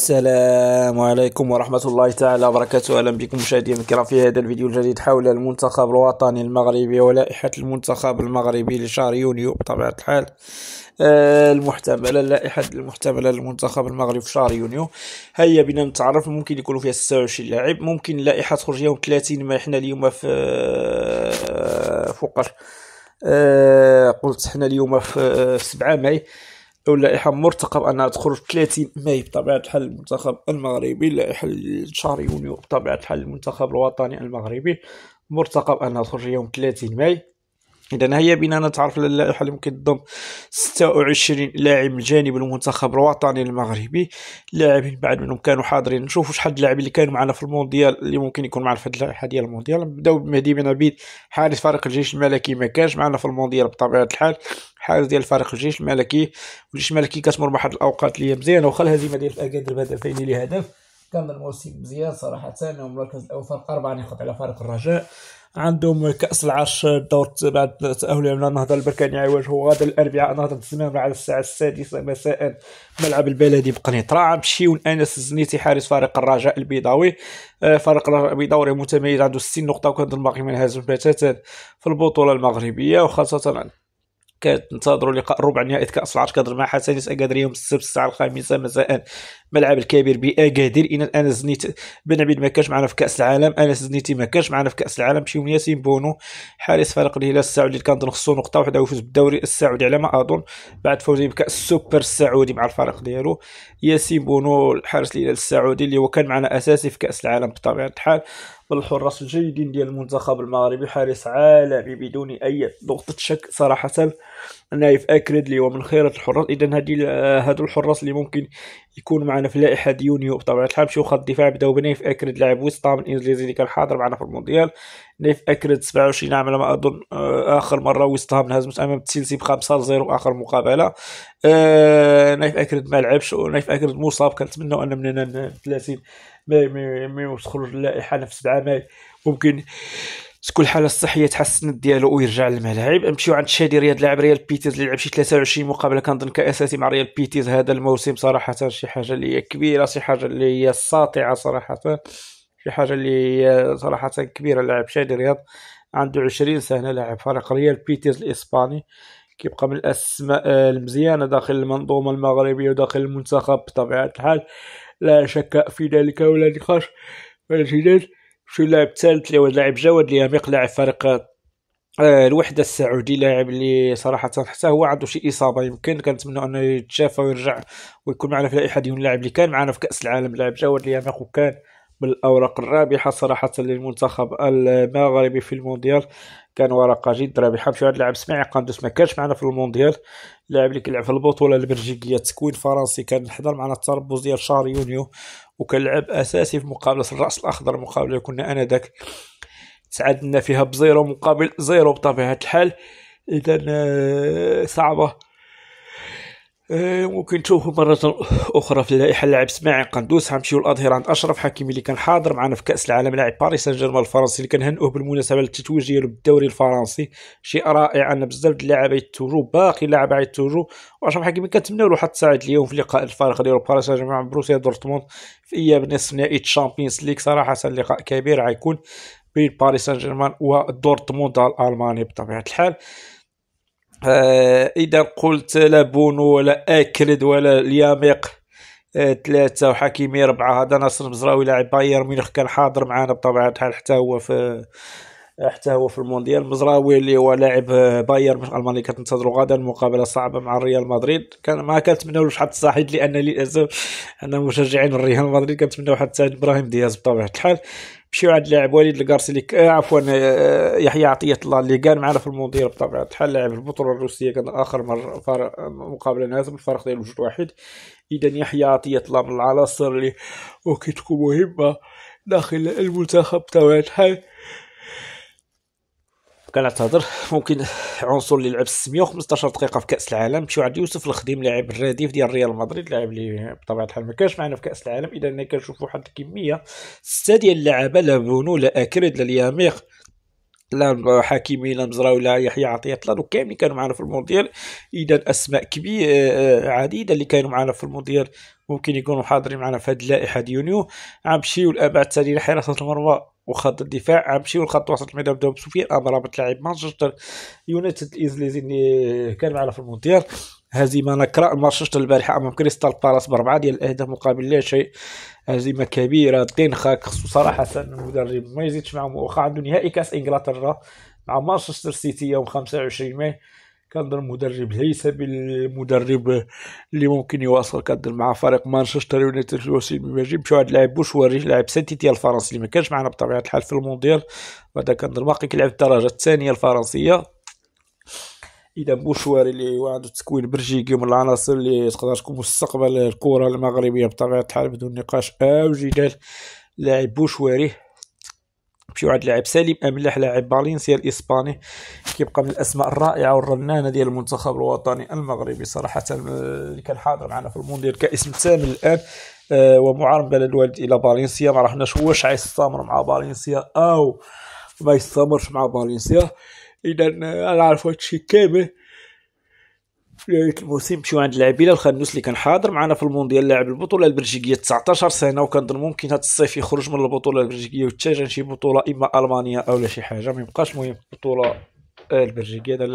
السلام عليكم ورحمة الله تعالى وبركاته. أهلا بكم مشاهدينا الكرام في هذا الفيديو الجديد حول المنتخب الوطني المغربي ولائحة المنتخب المغربي لشهر يونيو بطبيعة الحال. آه، المحتملة لائحة المحتملة للمنتخب المغربي في شهر يونيو. هيا بنا نتعرف. ممكن يكونوا فيها 26 لاعب. ممكن اللائحة تخرج يوم 30 ما إحنا اليوم في آه، فوقاش آه، قلت إحنا اليوم في 7 ماي. اللائحة مرتقب أنها تخرج 30 ماي بطبيعة الحال المنتخب المغربي لائحة شهر يونيو بطبيعة الحال المنتخب الوطني المغربي مرتقب أنها تخرج يوم 30 ماي. اذا هيا بنا نتعرف على اللائحه اللي ممكن تضم 26 لاعب من جانب المنتخب الوطني المغربي. لاعبين بعد منهم كانوا حاضرين. نشوفوا شحال اللاعبين اللي كانوا معنا في المونديال اللي ممكن يكون معنا في هذه اللائحه ديال المونديال. نبداو بمهدي بن عبيد حارس فريق الجيش الملكي. ما كانش معنا في المونديال بطبيعة الحال. حارس ديال فريق الجيش الملكي. والجيش الملكي كتمر مع واحد الأوقات اللي هي مزيانة واخا الهزيمه ديال اكادير بهدفين لهدف. كان الموسم مزيان صراحة. المركز الأول فرق أربع نقاط على فريق الرجاء. عندهم كأس العرش الدور بعد تاهلوا إلى النهضه البركاني يواجهوا غدا الأربعاء نهضه الزمام على الساعة السادسة مساء. ملعب البلدي بقنيطره مشيو أنس الزنيتي حارس فريق الرجاء البيضاوي. آه، فريق الرجاء البيضاوي متميز عنده 60 نقطة وكان الباقي من هزم بتاتا في البطولة المغربية وخاصة كتنتظروا لقاء ربع نهائي كأس العرش مع حسنية اكادير يوم السبت الساعة الخامسة مساء ملعب الكبير باكادير إن انس زنيتي بن عبيد ما كانش معنا في كأس العالم انس زنيتي ما كانش معنا في كأس العالم مشيو ياسين بونو حارس فريق الهلال السعودي اللي كان خصو نقطة واحدة ويفوز بالدوري السعودي على ما أظن بعد فوزه بكأس السوبر السعودي مع الفريق ديالو. ياسين بونو الحارس الهلال السعودي اللي هو كان معنا أساسي في كأس العالم بطبيعة الحال. بالحراس الجيدين ديال المنتخب المغربي حارس عالمي بدون أي نقطه شك صراحة. نايف اكرد اللي هو من خيرة الحراس. إذا هادي هادو الحراس اللي ممكن يكونوا معنا في لائحة يونيو بطبيعة الحال. مشيو خط الدفاع نبداو بنايف اكرد لاعب وست هام الانجليزي اللي كان حاضر معنا في المونديال. نايف اكرد 27 عام على ما أظن آه، آخر مرة وست هام هزمت أمام تشيلسي ب 5 0 اخر مقابلة. آه نايف اكرد ما لعبش. ونايف اكرد مصاب. كنتمنوا أن مننا 30 ما تخرج اللائحه نفس 7 ماي ممكن تكون الحاله الصحيه تحسنت ديالو ويرجع للملاعب. نمشيو عند شادي رياض لاعب ريال بيتيز اللي لعب شي 23 مقابلة كنظن كأساسي مع ريال بيتيز هذا الموسم صراحة. شي حاجة اللي هي كبيرة شي حاجة اللي هي ساطعة صراحة. شي حاجة اللي هي صراحة كبيرة لاعب شادي رياض. عنده 20 سنة لاعب فريق ريال بيتيز الإسباني. كيبقى من الأسماء المزيانة داخل المنظومة المغربية وداخل المنتخب بطبيعة الحال. لا شك في ذلك ولا نقاش. ولا جدال شو لاعب الثالث اللي هو لاعب جواد اللي يميق لاعب فريق آه، الوحدة السعودي لاعب اللي صراحة حتى هو عنده شي إصابة. يمكن كنتمنى أنه يتشافى ويرجع ويكون معنا في لائحة ديال اللاعب اللي كان معنا في كأس العالم لاعب جواد اللي يميق وكان بالأوراق الرابحة صراحة للمنتخب المغربي في المونديال. كان ورقة جد رابحة مشي هاد اللاعب. سمعي قندوس ما كانش معنا في المونديال. اللاعب اللي كيلعب في البطولة البلجيكية تكوين فرنسي كان حضر معنا التربص ديال شهر يونيو. وكان لعب أساسي في مقابلة الرأس الأخضر المقابله اللي كنا انذاك تعادلنا فيها ب zéro مقابل zéro بطبيعة الحال. اذا آه، صعبة. آه، ممكن تشوفوا مرة أخرى في اللائحة اللاعب إسماعيل قندوس حنمشيو الأظهرة عند أشرف حكيمي اللي كان حاضر معنا في كأس العالم لاعب باريس سان جيرمان الفرنسي اللي كنهنئوه بالمناسبة للتتويج ديالو بالدوري الفرنسي. شيء رائع أن بزاف د اللاعبين يتوجوا باقي لاعب يتوجوا وأشرف حكيمي كنتمناو له حتى ساعد اليوم في لقاء الفريق ديالو باريس سان جيرمان مع بوروسيا دورتموند في إياب نصف نهائي Champions League. صراحة لقاء كبير غيكون بين باريس سان جيرمان ودورتموند الألماني بطبيعة الحال. آه، إذا قلت لا بونو ولا اكرد ولا الياميق آه، ثلاثة وحكيمي أربعة هذا ناصر مزراوي لاعب بايرن ميونخ كان حاضر معنا بطبيعة الحال حتى هو في حتى هو في المونديال. مزراوي اللي هو لاعب بايرن الماني كتنتظروا غدا المقابله صعبة مع الريال مدريد. كان ما كنتمناولوش حتى الصعيد لأن للاسف أنا مشجعين الريال مدريد كنتمناو حتى إبراهيم دياز بطبيعة الحال. مشيو عند لاعب وليد القارسي آه عفوا آه يحيى عطية الله اللي كان معنا في المونديال بطبيعة الحال. لاعب البطولة الروسية كان آخر مره مقابلة نازم الفرق ديال وجود واحد اذا يحيى عطية الله من العناصر اللي وكتكون مهمة داخل المنتخب بطبيعة الحال. كنعتذر ممكن عنصر اللي لعب 615 دقيقة في كأس العالم. مشيو عند يوسف؟ الخديم لاعب الرديف ديال ريال مدريد لاعب اللي بطبيعة الحال ما كانش معنا في كأس العالم. إذا كنشوفوا واحد الكمية سته ديال اللعابة لا بونو لا أكرد لا الياميق لا حكيمي لا مزراوي لا يحيى عطية الله. كاملين كانوا معنا في المونديال. إذا أسماء كبيره آه، عديدة اللي كانوا معنا في المونديال ممكن يكونوا حاضرين معنا في هذه اللائحة يونيو. غنمشيو الابعاد التاليه لحراسه المرمى. وخط الدفاع غنمشيو لخط وسط الميدان نبداو بسفيان امرابط لاعب مانشستر يونايتد الإنجليزي اللي كان معنا في المونديال. هزيمه نكراء مانشستر البارحة أمام كريستال بالاس بأربعة ديال الأهداف مقابل لا شيء. هزيمه كبيرة تين هاغ خصو صراحة المدرب ما يزيدش معهم واخا عنده نهائي كأس إنجلترا مع مانشستر سيتي يوم 25 ماي. كنظن المدرب ليس بالمدرب اللي ممكن يواصل كنظن مع فريق مانشستر يونايتد الوسيم ما يجيبش واحد اللاعب؟ بوشواري لاعب سانت إتيان الفرنسي. اللي ما كانش معنا بطبيعة الحال في المونديال. وهذا كنظن باقي كيلعب الدرجة الثانية الفرنسية. إذا بوشواري اللي هو عنده تكوين بلجيكي من العناصر اللي تقدر تكون مستقبل الكرة المغربية بطبيعة الحال بدون نقاش أو جدال؟ لاعب بوشواري واحد لاعب سليم املاح لاعب فالنسيا الإسباني. كيبقى من الأسماء الرائعة والرنانة ديال المنتخب الوطني المغربي. صراحة اللي كان حاضر معنا في المونديال كاسم ثامن الآن آه ومعار بلد الوالد إلى فالنسيا ما عرفناش واش غيستمر مع فالنسيا أو ما يستمرش مع فالنسيا اذا أنا نعرف هادشي كامل. الموسم مشيو عند اللاعبين الخنوس اللي كان حاضر معنا في المونديال لاعب البطولة البلجيكية 19 سنة وكنظن ممكن هذا الصيف يخرج من البطولة البلجيكية ويتجه شي بطولة إما المانيا أو لا شي حاجة ما يبقاش مهم البطوله البلجيكية. هذا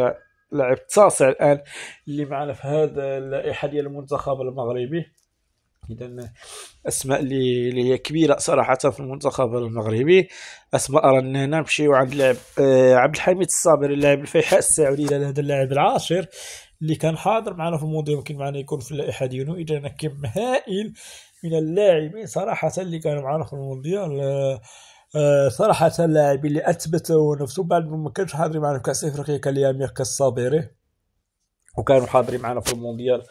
لاعب التاسع الآن اللي معنا في هذا اللائحة ديال المنتخب المغربي. إذا أسماء اللي اللي هي كبيرة صراحة في المنتخب المغربي. أسماء رانا نمشيو عند لاعب آه عبد الحميد الصابر اللاعب الفيحاء السعودي هذا اللاعب العاشر. اللي كان حاضر معنا في الموضوع يمكن معنا يكون في اللائحه ديالو اذا كم هائل من اللاعبين. صراحة اللي كانوا معنا في المونديال آه، صراحة اللاعبين اللي أثبتوا نفسهم بعد ما كانش حاضرين معنا في كأس إفريقيا كاليامير كالصابيري وكانوا حاضرين معنا في المونديال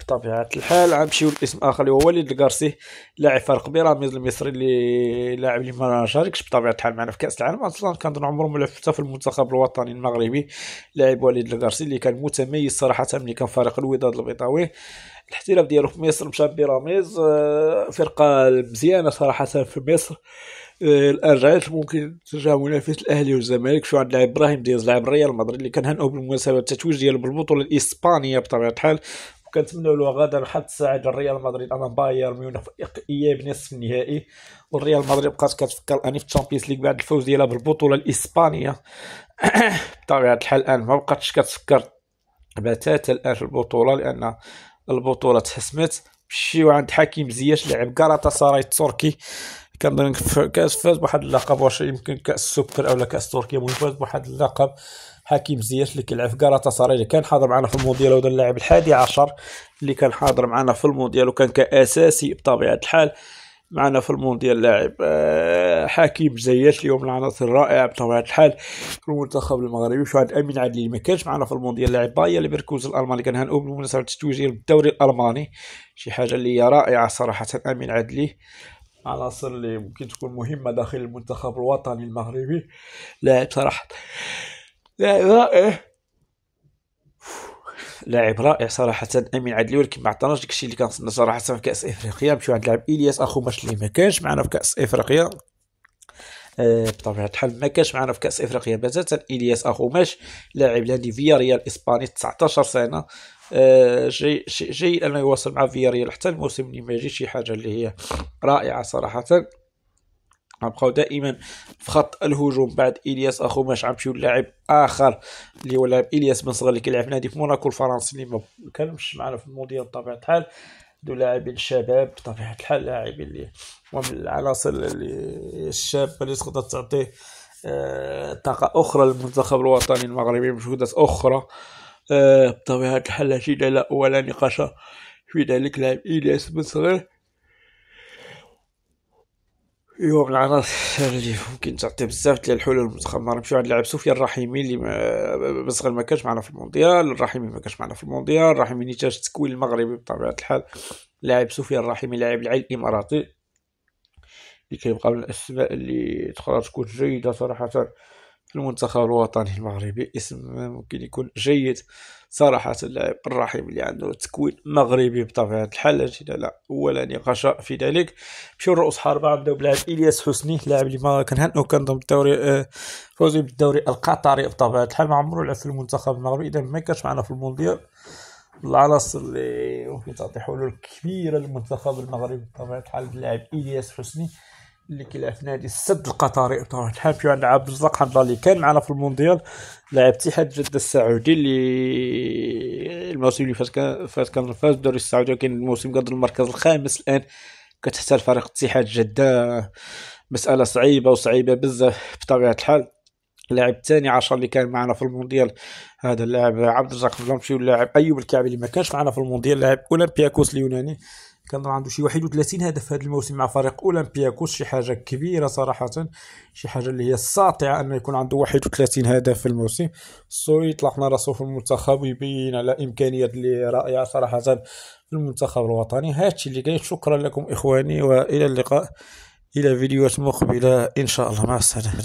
بطبيعة الحال غنمشيو لاسم آخر اللي هو وليد القرسي لاعب فريق بيراميدز المصري اللي لاعب اللي ما شاركش بطبيعة الحال معنا في كأس العالم. أصلا كنظن عمره ما لعب حتى في المنتخب الوطني المغربي لاعب وليد القرسي اللي كان متميز صراحة ملي كان فريق الوداد البيضاوي. الاحتراف ديالو في مصر مشى بيراميدز آه، فرقة مزيانة صراحة في مصر. آه، الان رجعت ممكن ترجع منافس الأهلي والزمالك شو عند لاعب إبراهيم دياز لاعب ريال مدريد اللي كنهنئو بالمناسبة التتويج ديالو بالبطولة الإسبانية بطبيعة الحال. كنتمنوا له غدا حتى ساعد الريال مدريد. امام بايرن ميونخ إياب نصف النهائي. والريال مدريد بقات كتفكر أني في ال Champions League بعد الفوز ديالها بالبطولة الإسبانية. بطبيعة الحال الآن ما بقاتش كتفكر بتاتا الآن في البطولة لأن البطولة تحسمت. مشيو عند حكيم زياش لاعب غلطة سراي التركي. كنظن كاس فاز بواحد اللقب واش يمكن كاس السوبر أو كاس تركيا المهم فاز بواحد اللقب. حكيم زياش اللي كيلعب في غلطة اللي كان حاضر معنا في المونديال وهذا اللاعب الحادي عشر اللي كان حاضر معنا في المونديال وكان كأساسي بطبيعة الحال معنا في المونديال لاعب آه، حكيم زياش. اليوم العناصر الرائعة بطبيعة الحال المنتخب المغربي وشاهد أمين عدلي اللي ما كانش معنا في المونديال لاعب باير ليفركوزن الألماني كنهنئوه بالمناسبه التتويج بالدوري الألماني. شي حاجة اللي هي رائعة صراحة أمين عدلي. عناصر اللي ممكن تكون مهمة داخل المنتخب الوطني المغربي. لاعب صراحة لاعب رائع لاعب رائع صراحة أمين عدلي ولكن ما عطاناش داكشي اللي كنصنى صراحة في كأس إفريقيا. مشيو عند لاعب إلياس أخو ماش اللي ما كانش معنا في كأس إفريقيا. أه بطبيعة الحال ما كانش معنا في كأس إفريقيا بتاتا إلياس أخو ماش لاعب نادي فيا ريال إسباني 19 سنة. أه جي جي أنه يواصل مع فيا ريال حتى الموسم اللي ما يجي شي حاجة اللي هي رائعة صراحة. غنبقاو دائما في خط الهجوم بعد إلياس أخو ماش غنمشيو للاعب آخر اللي هو لاعب إلياس بن صغر اللي كيلعب في نادي في موناكو الفرنسي اللي ما كانش معنا في المونديال بطبيعة الحال. دو لاعبين الشباب بطبيعة الحال لاعبين اللي هو من العناصر اللي الشابه اللي تقدر تعطيه آه، طاقة أخرى للمنتخب الوطني المغربي مجهودات أخرى. آه، بطبيعه الحال لا لا ولا نقاش في ذلك لاعب الياس بن صغير إيوا من العناصر اللي ممكن تعطي بزاف ديال الحلول المنتخب المغربي نمشيو عند اللاعب سفيان الرحيمي اللي بس غير ما كانش معنا في المونديال. الرحيمي ما كانش معنا في المونديال. الرحيمي نتاج التكوين المغربي بطبيعة الحال. لاعب سفيان الرحيمي لاعب العين الإماراتي. اللي كيبقى من الأسماء اللي تقدر تكون جيدة صراحة. المنتخب الوطني المغربي. اسم ممكن يكون جيد صراحة. اللاعب الرحيم اللي عنده تكوين مغربي بطبيعة الحال. لا ولا نقاش في ذلك. مشيو رؤوس حربة نبداو بلاعب إلياس حسني لاعب اللي ما كان ضمن الدوري آه، فوزي بالدوري القطري بطبيعة الحال. ما عمرو لعب في المنتخب المغربي. إذا ما كانش معنا في المونديال العناصر اللي ممكن تعطي حلول كبيره للمنتخب المغربي بطبيعة الحال. اللاعب إلياس حسني. اللي كيلعب في نادي السد القطري. بطبيعه الحال في عندنا عبد الرزاق حمد اللي كان معنا في المونديال لاعب اتحاد جدة السعودي اللي الموسم اللي فات كان فات كان فاز بالدوري السعودي ولكن الموسم قدر المركز الخامس. الآن كتحتل فريق اتحاد جدة. مسألة صعيبة وصعيبة بزاف بطبيعة الحال. اللاعب الثاني عشر اللي كان معنا في المونديال هذا اللاعب عبد الرزاق بلامشي واللاعب أيوب الكعبي اللي ما كانش معنا في المونديال لاعب أولمبياكوس اليوناني. كان عنده شي 31 هدف هذا الموسم مع فريق أولمبياكوس شي حاجة كبيرة صراحة شي حاجة اللي هي ساطعه أنه يكون عنده 31 هدف في الموسم. السوري يطلقنا راسه في المنتخب ويبين على إمكانيات اللي رائعة صراحة في المنتخب الوطني. هادشي اللي كاين شكرا لكم إخواني وإلى اللقاء إلى فيديوهات مقبلة. إن شاء الله مع السلامة.